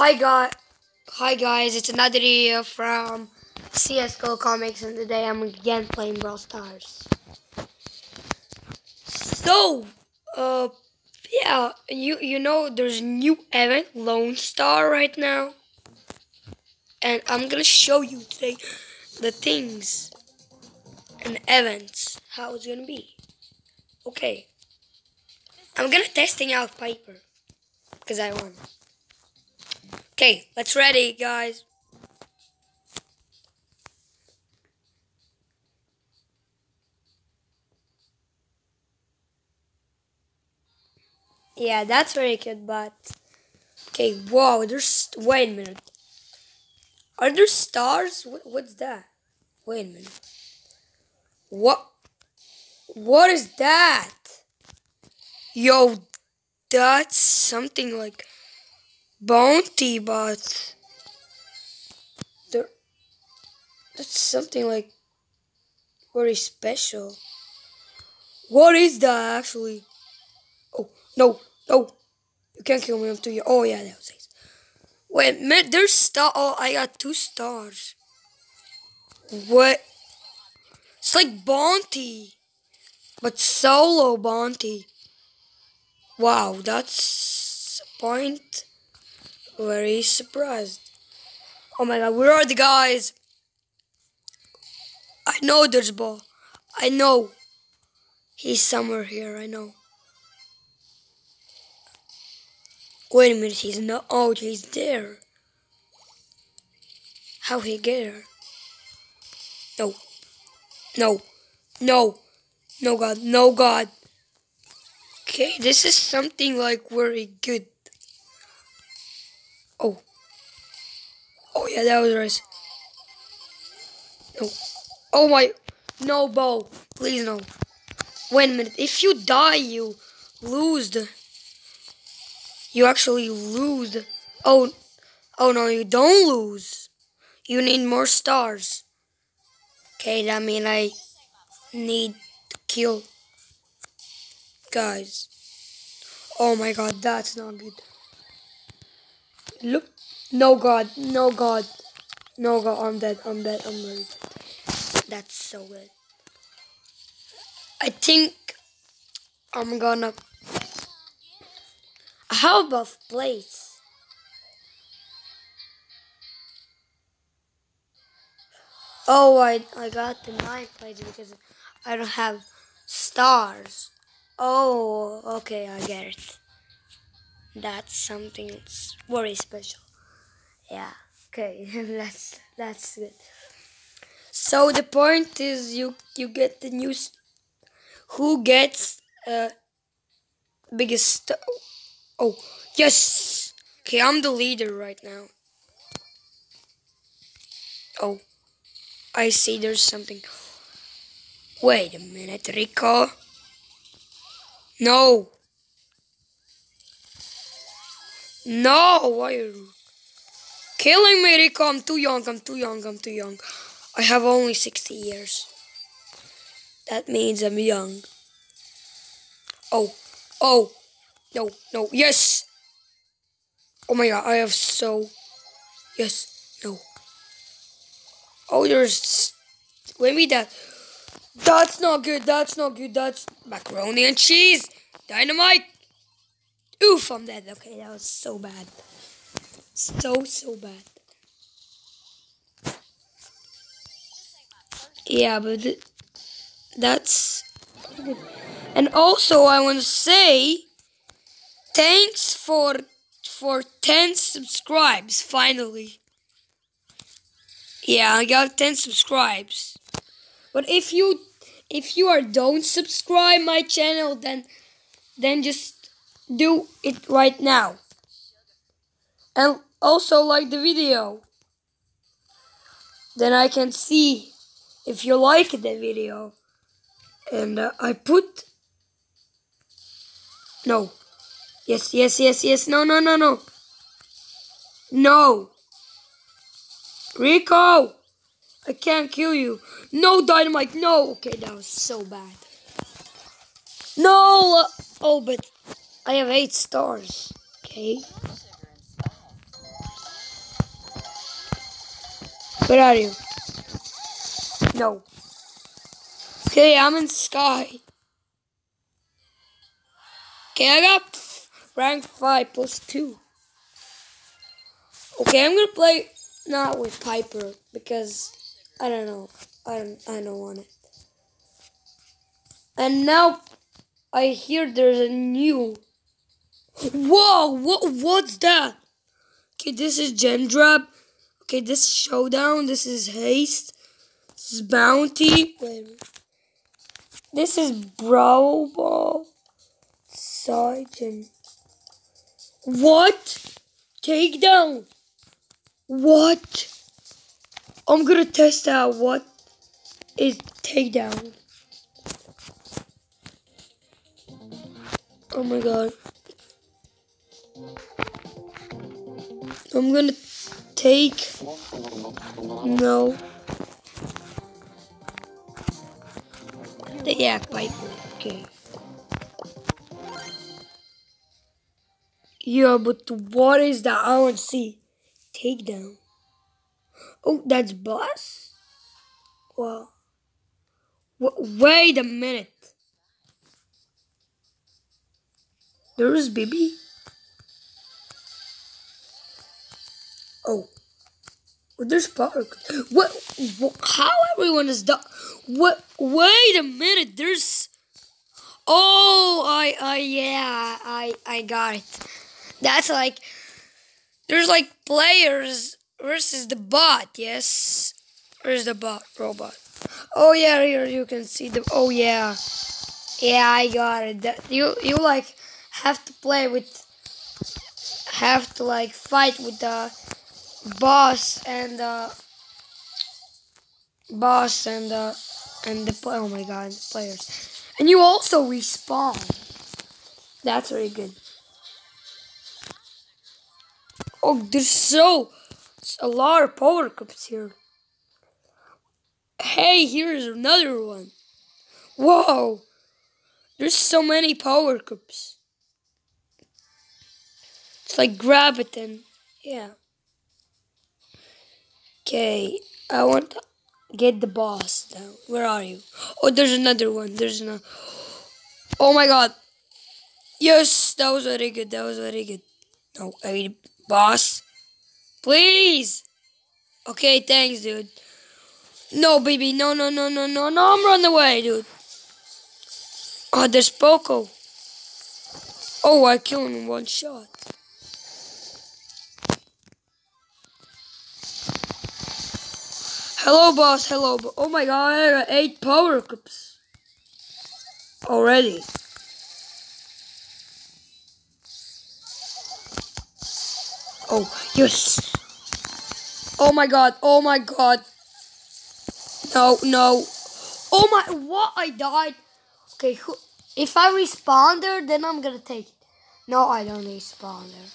Hi guys, hi guys, it's another video from CSGO Comics and today I'm again playing Brawl Stars. So, uh, yeah, you you know there's new event Lone Star right now, and I'm gonna show you today the things and events how it's gonna be. Okay, I'm gonna testing out Piper because I want. Okay, let's ready, guys. Yeah, that's very good, but okay. Wow, there's wait a minute. Are there stars? What, what's that? Wait a minute. What? What is that? Yo, that's something like bounty, there. That's something like very special. What is that actually? Oh no, no! You can't kill me. I'm too. Oh yeah, that was it. Wait, man, there's star. Oh, I got two stars. What? It's like bounty, but solo bounty. Wow, that's a point. Very surprised. Oh my god, where are the guys? I know there's ball. I know. He's somewhere here, I know. Wait a minute, he's not. out, he's there. How he get her? No. No. No. No, God. No, God. Okay, this is something like very good. Oh, yeah, that was nice. No. Oh, my. No, Bo. Please, no. Wait a minute. If you die, you lose you actually lose. Oh, oh no, you don't lose. You need more stars. Okay, that means I need to kill guys. Oh my god, that's not good. Look, no god, no god, no god, I'm dead, I'm dead, I'm dead. That's so good. I think I'm gonna how about place? Oh, I, I got the ninth place because I don't have stars. Oh, okay, I get it. That's something very special. Yeah, okay, that's that's good. So the point is, you you get the news. Who gets uh biggest? Oh, yes! Okay, I'm the leader right now. Oh, I see there's something. Wait a minute, Rico. No. No, why are you killing me, Rico? I'm too young, I'm too young, I'm too young. I have only 60 years. That means I'm young. Oh, oh, no, no, yes! Oh my god, I have so... Yes, no. Oh, there's... Maybe that... That's not good, that's not good, that's... Macaroni and cheese! Dynamite! Oof, I'm dead. Okay, that was so bad. So, so bad. Yeah, but... That's... And also, I want to say Thanks for for 10 subscribes finally. Yeah, I got 10 subscribes. But if you if you are don't subscribe my channel then then just do it right now. And also like the video. Then I can see if you like the video. And uh, I put no Yes, yes, yes, yes. No, no, no, no. No. Rico! I can't kill you. No, Dynamite, no. Okay, that was so bad. No! Oh, but I have eight stars. Okay. Where are you? No. Okay, I'm in Sky. Okay, I got rank 5 plus 2. Okay, I'm gonna play not with Piper because I don't know. I don't I don't want it. And now I hear there's a new Whoa, what what's that? Okay, this is Gem Grab. Okay, this is Showdown. This is Heist. This is Bounty. Wait This is Brawl Ball. Sergeant. What? Takedown. What? I'm gonna test out what is takedown. Oh my god. I'm gonna take no the yak pipe. Okay. Yeah, but what is that? I to see. Takedown. Oh, that's boss? Wow. W wait a minute. There's Bibi. Oh. There's Park. What? How everyone is done? What? Wait a minute. There's. Oh, I, I, yeah, I, I got it. That's like. There's like players versus the bot, yes? Where's the bot, robot? Oh yeah, here you can see the, oh yeah. Yeah, I got it. That, you, you like have to play with, have to like fight with the boss and the, boss and the, and the, oh my god, the players. And you also respawn. That's very good. Oh, there's so a lot of power cups here. Hey, here's another one. Whoa! There's so many power cups. It's like grab it and yeah. Okay, I want to get the boss now. Where are you? Oh, there's another one. There's no. Oh my god. Yes, that was very good. That was very good. No, I mean, boss. Please. Okay, thanks, dude. No, baby. No, no, no, no, no, no. I'm running away, dude. Oh, there's Poco. Oh, I killed him in one shot. Hello, boss. Hello. Oh my god, I got eight power cups. Already. Oh, yes. Oh my god. Oh my god. No, no. Oh my, what? I died. Okay, who, if I respawn there, then I'm gonna take it. No, I don't respawn there.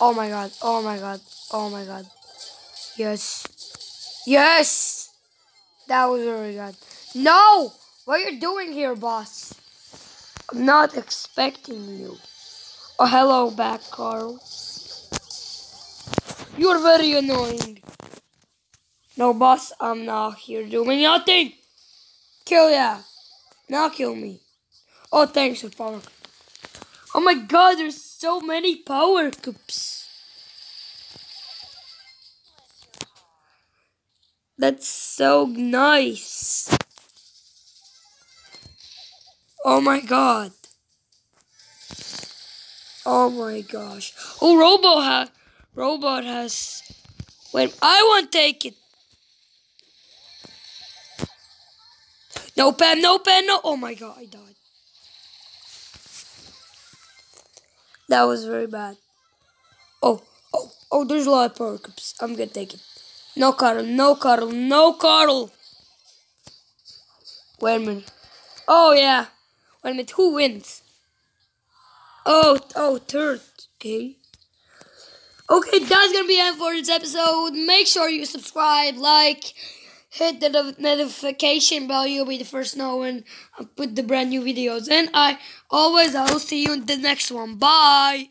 Oh my god. Oh my god. Oh my god. Yes. Yes! That was really good. No! What are you doing here, boss? I'm not expecting you. Oh, hello back, Carl. You're very annoying. No, boss, I'm not here doing nothing. Kill ya. Now kill me. Oh, thanks power. Oh my god, there's so many power cups. That's so nice. Oh my god. Oh my gosh. Oh, Robo ha Robot has... Wait, I want to take it. No pen, no pen, no... Oh my god, I died. That was very bad. Oh, oh, oh, there's a lot of power cups. I'm gonna take it. No cuddle, no cuddle, no cuddle. Wait a minute. Oh, yeah. Wait a minute, who wins? Oh, oh, third. Okay. Okay, that's gonna be it for this episode. Make sure you subscribe, like, hit the notification bell. You'll be the first to know when I put the brand new videos. And I always, I will see you in the next one. Bye.